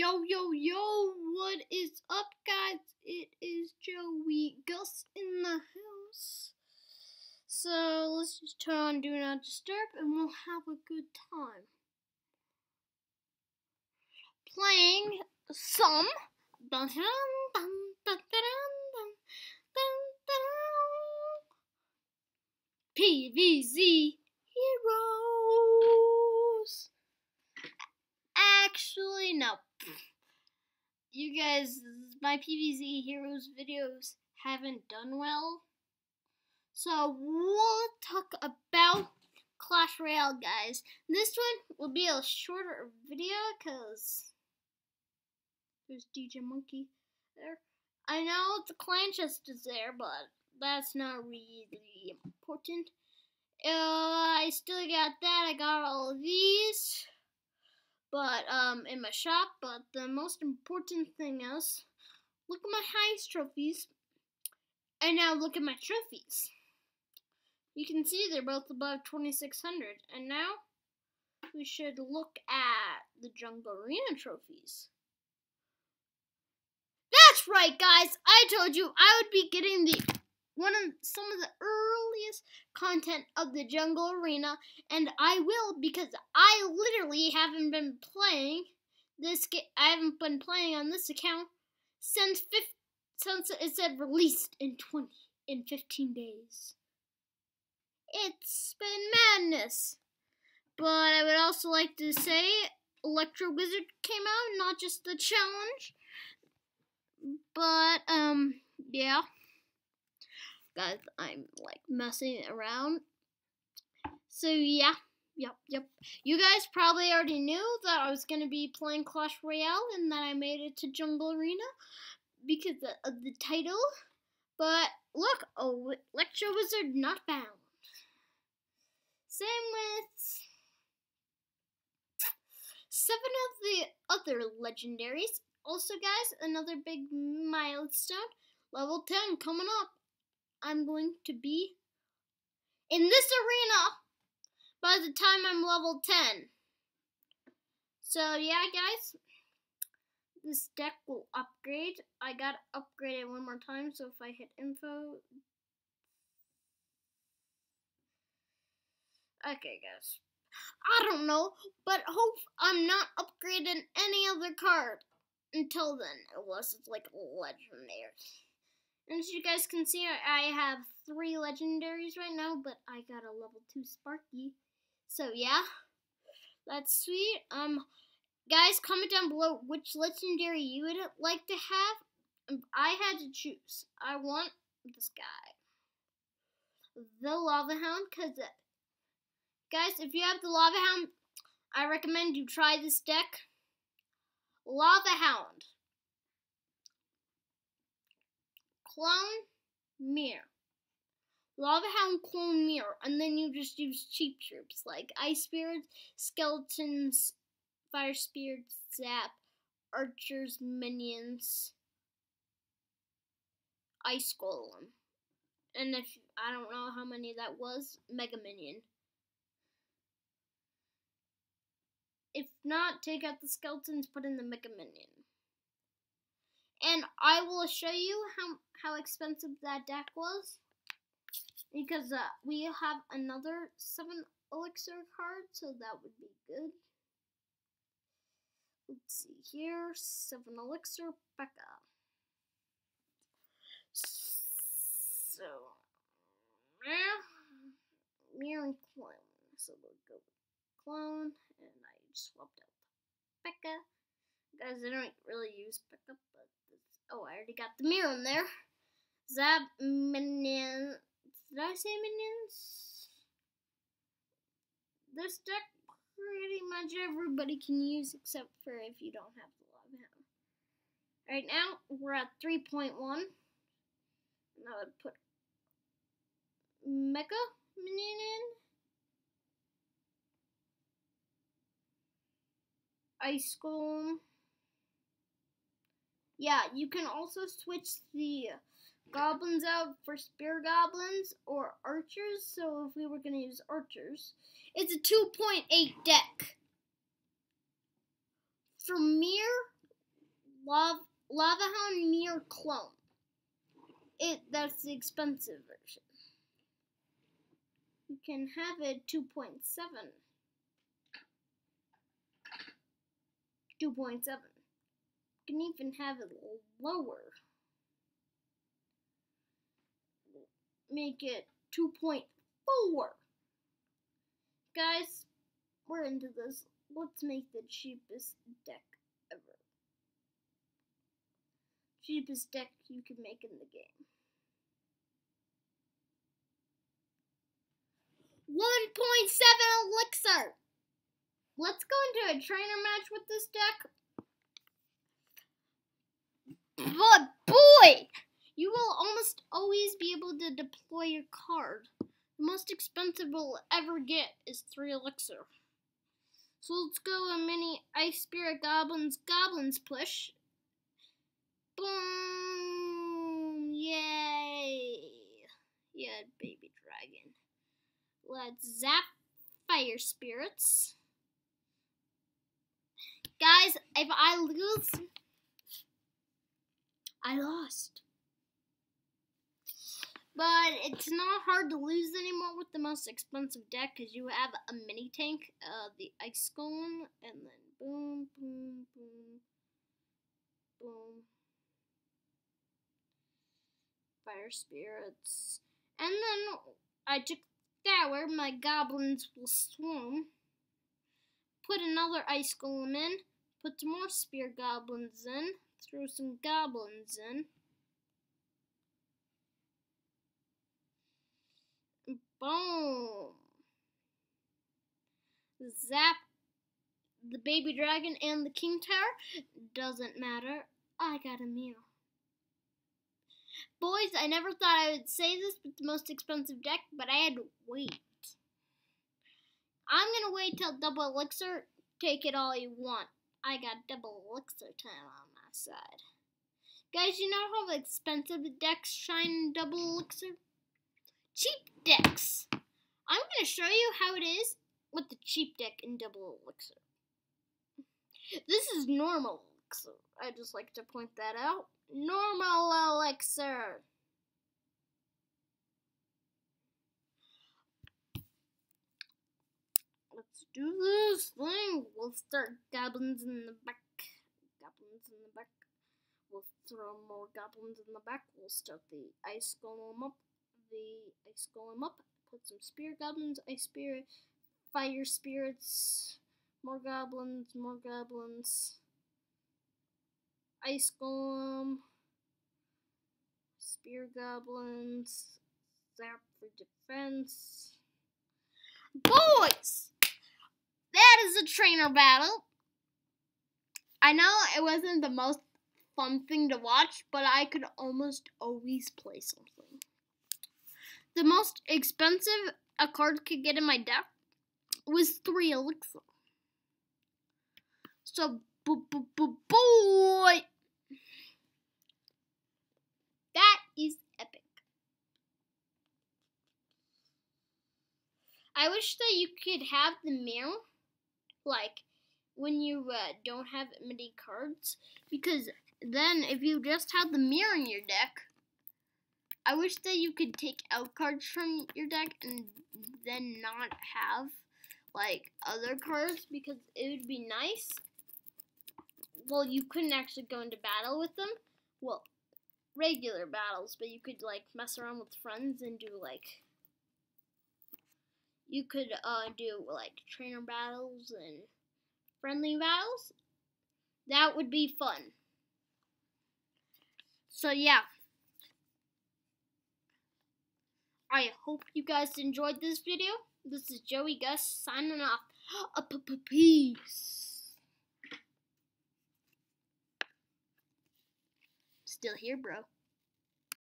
Yo, yo, yo, what is up, guys? It is Joey Gus in the house. So let's just turn on Do Not Disturb and we'll have a good time. Playing some. PVZ Heroes. Actually, no. You guys, my PVZ Heroes videos haven't done well. So we'll talk about Clash Royale, guys. This one will be a shorter video because there's DJ Monkey there. I know the clan chest is there, but that's not really important. Uh, I still got that. I got all of these but um in my shop but the most important thing is look at my highest trophies and now look at my trophies. You can see they're both above 2600 and now we should look at the jungle arena trophies. That's right guys. I told you i would be getting the one of some of the earliest content of the jungle arena and I will because I literally haven't been playing this I haven't been playing on this account since since it said released in 20 in 15 days. It's been madness. But I would also like to say Electro Wizard came out, not just the challenge. But um yeah guys, I'm like messing around. So yeah, yep, yep. You guys probably already knew that I was gonna be playing Clash Royale and that I made it to Jungle Arena because of the title. But look, oh, Electro Wizard not found. Same with seven of the other legendaries. Also, guys, another big milestone. Level 10 coming up. I'm going to be in this arena by the time I'm level 10. So yeah, guys, this deck will upgrade. I got upgraded one more time, so if I hit info... Okay, guys. I don't know, but hope I'm not upgrading any other card until then, unless it's like legendary. As you guys can see, I have three legendaries right now, but I got a level 2 Sparky. So yeah, that's sweet. Um, Guys, comment down below which legendary you would like to have. Um, I had to choose. I want this guy. The Lava Hound, because, uh, guys, if you have the Lava Hound, I recommend you try this deck. Lava Hound. Clone mirror. Lava Hound clone mirror, and then you just use cheap troops like Ice Spirits, Skeletons, Fire Spirits, Zap, Archers, Minions, Ice Golem. And if I don't know how many that was, Mega Minion. If not, take out the skeletons, put in the Mega Minion and I will show you how how expensive that deck was because uh, we have another seven elixir card, so that would be good. Let's see here, seven elixir PEKKA. So, mirror and clone. So we'll go with clone, and I swapped out PEKKA. Guys, I don't really use PEKKA, but Oh, I already got the mirror in there. Zap minions. Did I say minions? This deck pretty much everybody can use except for if you don't have the lava hound. Right now we're at 3.1. And I would put Mega Minion in. Ice Golem. Yeah, you can also switch the goblins out for spear goblins or archers. So if we were going to use archers, it's a 2.8 deck. For mirror, Lava, Lava Hound Mirror Clone. It That's the expensive version. You can have it 2.7. 2.7. Can even have it lower. Make it 2.4. Guys, we're into this. Let's make the cheapest deck ever. Cheapest deck you can make in the game. 1.7 elixir. Let's go into a trainer match with this deck. But boy, you will almost always be able to deploy your card. The most expensive we'll ever get is 3 elixir. So let's go a mini Ice Spirit Goblins Goblins push. Boom! Yay! Yeah, baby dragon. Let's zap fire spirits. Guys, if I lose, I lost. But it's not hard to lose anymore with the most expensive deck because you have a mini tank, uh, the Ice Golem, and then boom, boom, boom, boom. Fire Spirits. And then I took tower, my goblins will swarm. Put another ice golem in. Put some more spear goblins in. Throw some goblins in. Boom. Zap the baby dragon and the king tower. Doesn't matter. I got a meal. Boys, I never thought I would say this with the most expensive deck, but I had to wait. I'm gonna wait till double elixir. Take it all you want. I got double elixir time on side. Guys, you know how expensive the decks shine in double elixir? Cheap decks. I'm gonna show you how it is with the cheap deck in double elixir. This is normal elixir. I just like to point that out. Normal elixir. Let's do this thing. We'll start goblins in the back. Goblins in the back. We'll throw more goblins in the back. We'll start the ice golem up. The ice golem up. Put some spear goblins, ice spirit, fire spirits, more goblins, more goblins. Ice Golem, Spear Goblins, Zap for defense. Boys! That is a trainer battle. I know it wasn't the most fun thing to watch, but I could almost always play something. The most expensive a card could get in my deck was three elixir. So, boy! That is epic. I wish that you could have the mirror, like, when you uh, don't have many cards, because then if you just had the mirror in your deck, I wish that you could take out cards from your deck and then not have, like, other cards, because it would be nice. Well, you couldn't actually go into battle with them. Well, regular battles, but you could like mess around with friends and do like you could uh do like trainer battles and friendly battles. That would be fun. So yeah. I hope you guys enjoyed this video. This is Joey Gus signing off. Peace. Still here, bro.